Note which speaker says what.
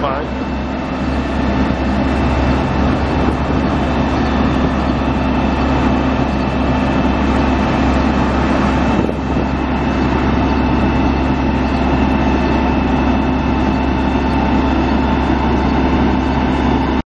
Speaker 1: fine.